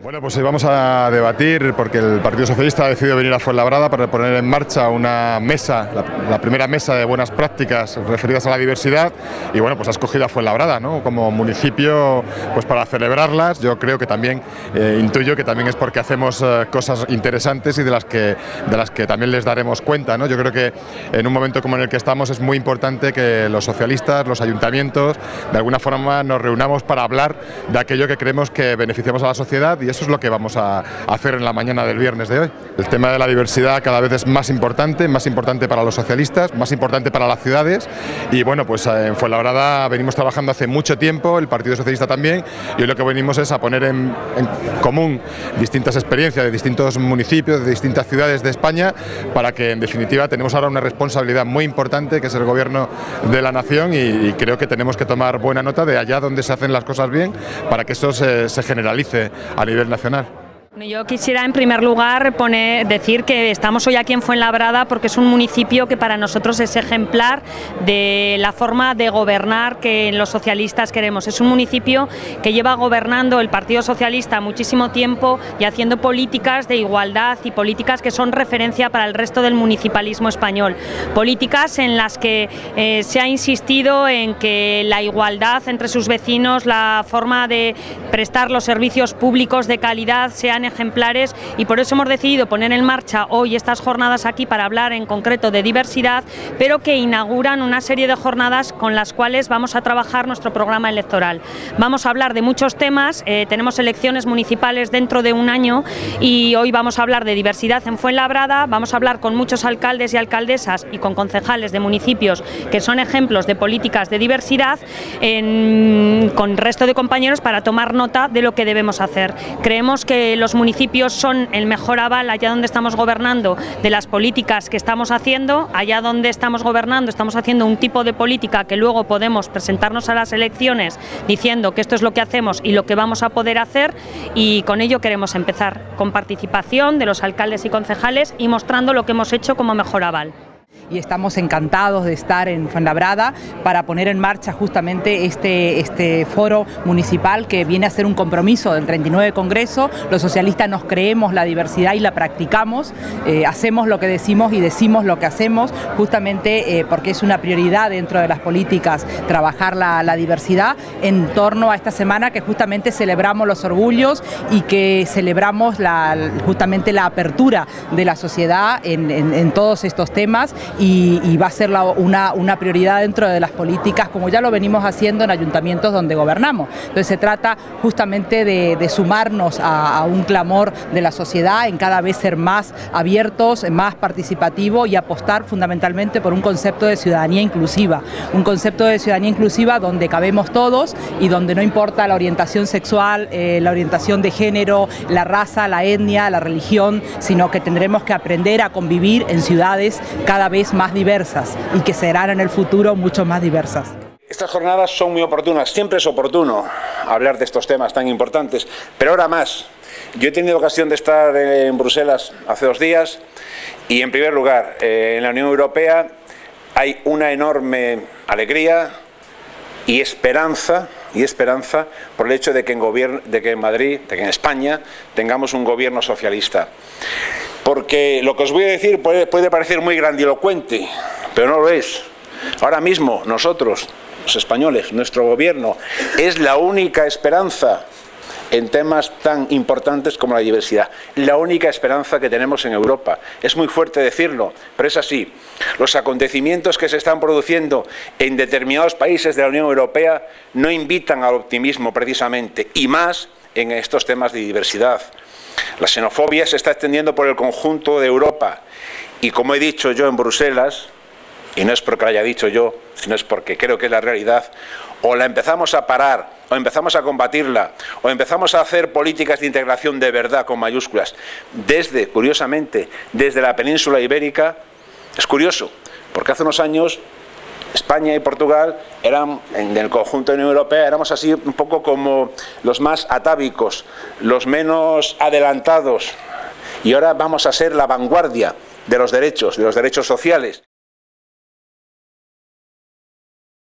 Bueno, pues hoy vamos a debatir porque el Partido Socialista ha decidido venir a Fuenlabrada para poner en marcha una mesa, la, primera mesa de buenas prácticas referidas a la diversidad y bueno, pues ha escogido a Fuenlabrada ¿no? como municipio pues para celebrarlas. Yo creo que también, eh, intuyo que también es porque hacemos eh, cosas interesantes y de las, que, de las que también les daremos cuenta. ¿no? Yo creo que en un momento como en el que estamos es muy importante que los socialistas, los ayuntamientos, de alguna forma nos reunamos para hablar de aquello que creemos que beneficiamos a la sociedad eso es lo que vamos a hacer en la mañana del viernes de hoy. El tema de la diversidad cada vez es más importante, más importante para los socialistas, más importante para las ciudades y bueno, pues eh, en Fuenlabrada venimos trabajando hace mucho tiempo, el Partido Socialista también, y hoy lo que venimos es a poner en, común distintas experiencias de distintos municipios, de distintas ciudades de España, para que en definitiva tenemos ahora una responsabilidad muy importante que es el gobierno de la nación y, creo que tenemos que tomar buena nota de allá donde se hacen las cosas bien para que eso se, se generalice a nivel nacional. Yo quisiera en primer lugar poner, decir que estamos hoy aquí en Fuenlabrada porque es un municipio que para nosotros es ejemplar de la forma de gobernar que los socialistas queremos. Es un municipio que lleva gobernando el Partido Socialista muchísimo tiempo y haciendo políticas de igualdad y políticas que son referencia para el resto del municipalismo español. Políticas en las que eh, se ha insistido en que la igualdad entre sus vecinos, la forma de prestar los servicios públicos de calidad sean ejemplares y por eso hemos decidido poner en marcha hoy estas jornadas aquí para hablar en concreto de diversidad, pero que inauguran una serie de jornadas con las cuales vamos a trabajar nuestro programa electoral. Vamos a hablar de muchos temas, eh, tenemos elecciones municipales dentro de un año y hoy vamos a hablar de diversidad en Fuenlabrada, vamos a hablar con muchos alcaldes y alcaldesas y con concejales de municipios que son ejemplos de políticas de diversidad con el resto de compañeros para tomar nota de lo que debemos hacer. Creemos que los municipios son el mejor aval allá donde estamos gobernando de las políticas que estamos haciendo, allá donde estamos gobernando estamos haciendo un tipo de política que luego podemos presentarnos a las elecciones diciendo que esto es lo que hacemos y lo que vamos a poder hacer. Y con ello queremos empezar con participación de los alcaldes y concejales y mostrando lo que hemos hecho como mejor aval y estamos encantados de estar en Fuenlabrada para poner en marcha justamente este, este foro municipal que viene a ser un compromiso del 39 Congreso. Los socialistas nos creemos la diversidad y la practicamos, eh, hacemos lo que decimos y decimos lo que hacemos, justamente eh, porque es una prioridad dentro de las políticas trabajar la, diversidad en torno a esta semana que justamente celebramos los orgullos y que celebramos la, justamente la apertura de la sociedad en, en todos estos temas y, va a ser una, una, prioridad dentro de las políticas, como ya lo venimos haciendo en ayuntamientos donde gobernamos. Entonces se trata justamente de, sumarnos a, un clamor de la sociedad, en cada vez ser más abiertos, más participativos y apostar fundamentalmente por un concepto de ciudadanía inclusiva, un concepto de ciudadanía inclusiva donde cabemos todos y donde no importa la orientación sexual, eh, la orientación de género, la raza, la etnia, la religión, sino que tendremos que aprender a convivir en ciudades cada vez más diversas y que serán en el futuro mucho más diversas. Estas jornadas son muy oportunas, siempre es oportuno hablar de estos temas tan importantes, pero ahora más. Yo he tenido ocasión de estar en Bruselas hace dos días y en primer lugar, eh, en la Unión Europea hay una enorme alegría y esperanza y esperanza por el hecho de que en, de que en Madrid, de que en España tengamos un gobierno socialista porque lo que os voy a decir puede, parecer muy grandilocuente, pero no lo es. Ahora mismo nosotros, los españoles, nuestro gobierno, es la única esperanza en temas tan importantes como la diversidad. La única esperanza que tenemos en Europa. Es muy fuerte decirlo, pero es así. Los acontecimientos que se están produciendo en determinados países de la Unión Europea no invitan al optimismo precisamente, y más en estos temas de diversidad. La xenofobia se está extendiendo por el conjunto de Europa. Y como he dicho yo en Bruselas, y no es porque lo haya dicho yo, sino es porque creo que es la realidad, o la empezamos a parar, o empezamos a combatirla, o empezamos a hacer políticas de integración de verdad con mayúsculas, desde, curiosamente, desde la península ibérica, es curioso, porque hace unos años España y Portugal eran, en el conjunto de la Unión Europea, éramos así un poco como los más atávicos, los menos adelantados, y ahora vamos a ser la vanguardia de los derechos, de los derechos sociales.